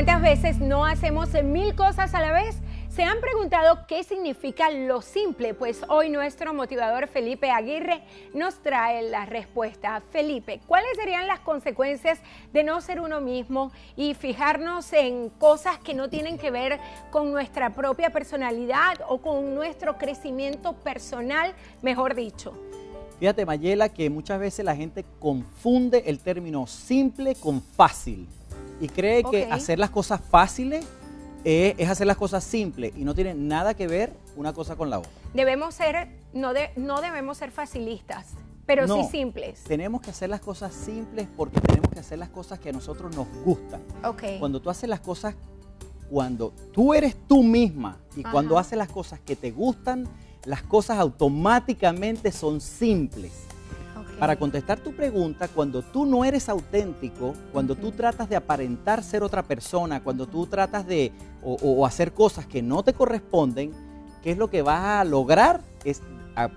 ¿Cuántas veces no hacemos mil cosas a la vez? ¿Se han preguntado qué significa lo simple? Pues hoy nuestro motivador Felipe Aguirre nos trae la respuesta. Felipe, ¿cuáles serían las consecuencias de no ser uno mismo y fijarnos en cosas que no tienen que ver con nuestra propia personalidad o con nuestro crecimiento personal, mejor dicho? Fíjate, Mayela, que muchas veces la gente confunde el término simple con fácil y cree que hacer las cosas fáciles es, hacer las cosas simples y no tiene nada que ver una cosa con la otra. Debemos ser, no, no debemos ser facilistas, pero sí simples. Tenemos que hacer las cosas simples porque tenemos que hacer las cosas que a nosotros nos gustan. Okay. Cuando tú haces las cosas, cuando tú eres tú misma y cuando haces las cosas que te gustan, las cosas automáticamente son simples. Para contestar tu pregunta, cuando tú no eres auténtico, cuando tú tratas de aparentar ser otra persona, cuando tú tratas de o, hacer cosas que no te corresponden, ¿qué es lo que vas a lograr? Es,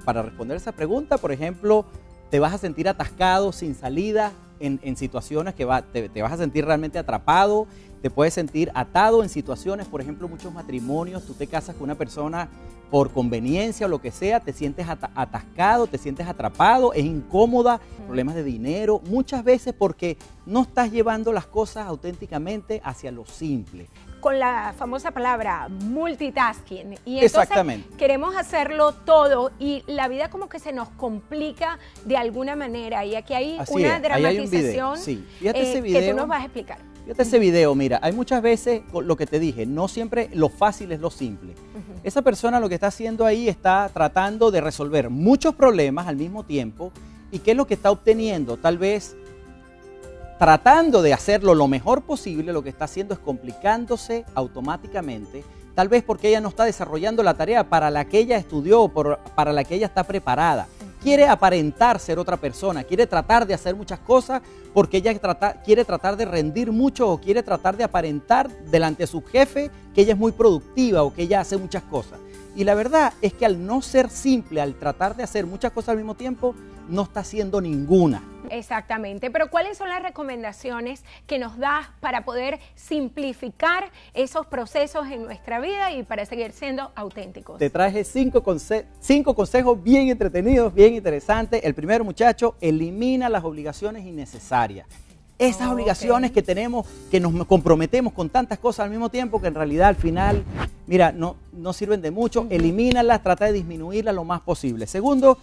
para responder esa pregunta, por ejemplo, te vas a sentir atascado, sin salida, en, situaciones que te, te, vas a sentir realmente atrapado, te puedes sentir atado en situaciones, por ejemplo, muchos matrimonios, tú te casas con una persona por conveniencia o lo que sea, te sientes atascado, te sientes atrapado, es incómoda, problemas de dinero, muchas veces porque no estás llevando las cosas auténticamente hacia lo simple. Con la famosa palabra multitasking. Y entonces queremos hacerlo todo y la vida como que se nos complica de alguna manera. Y aquí hay una dramatización sí. ese video, que tú nos vas a explicar. Fíjate ese video, mira, hay muchas veces lo que te dije, no siempre lo fácil es lo simple. Esa persona lo que está haciendo ahí está tratando de resolver muchos problemas al mismo tiempo. ¿Y qué es lo que está obteniendo? Tal vez tratando de hacerlo lo mejor posible, lo que está haciendo es complicándose automáticamente. Tal vez porque ella no está desarrollando la tarea para la que ella estudió, para la que ella está preparada quiere aparentar ser otra persona, quiere tratar de hacer muchas cosas porque ella quiere tratar de rendir mucho o quiere tratar de aparentar delante de su jefe que ella es muy productiva o que ella hace muchas cosas. Y la verdad es que al no ser simple, al tratar de hacer muchas cosas al mismo tiempo, no está haciendo ninguna. Exactamente, pero ¿cuáles son las recomendaciones que nos das para poder simplificar esos procesos en nuestra vida y para seguir siendo auténticos? Te traje cinco, cinco consejos bien entretenidos, bien interesantes. El primero, muchacho, elimina las obligaciones innecesarias. Esas obligaciones que tenemos, que nos comprometemos con tantas cosas al mismo tiempo que en realidad al final, mira, no, no sirven de mucho. Elimínalas, trata de disminuirlas lo más posible. Segundo,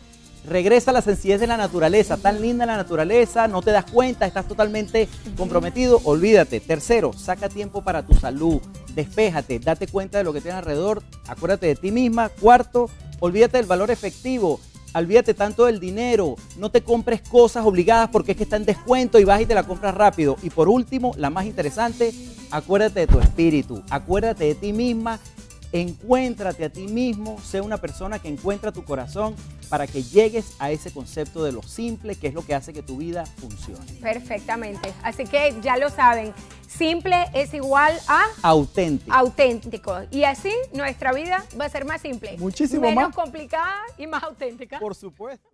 regresa a la sencillez de la naturaleza. Tan linda la naturaleza, no te das cuenta, estás totalmente comprometido, olvídate. Tercero, saca tiempo para tu salud, despéjate, date cuenta de lo que tienes alrededor, acuérdate de ti misma. Cuarto, olvídate del valor efectivo. Olvídate tanto del dinero, no te compres cosas obligadas porque es que está en descuento y vas y te la compras rápido. Y por último, la más interesante, acuérdate de tu espíritu, acuérdate de ti misma Encuéntrate a ti mismo, sé una persona que encuentra tu corazón para que llegues a ese concepto de lo simple, que es lo que hace que tu vida funcione. Perfectamente. Así que ya lo saben, simple es igual a auténtico. Auténtico. Y así nuestra vida va a ser más simple. Muchísimo Menos más. complicada y más auténtica. Por supuesto.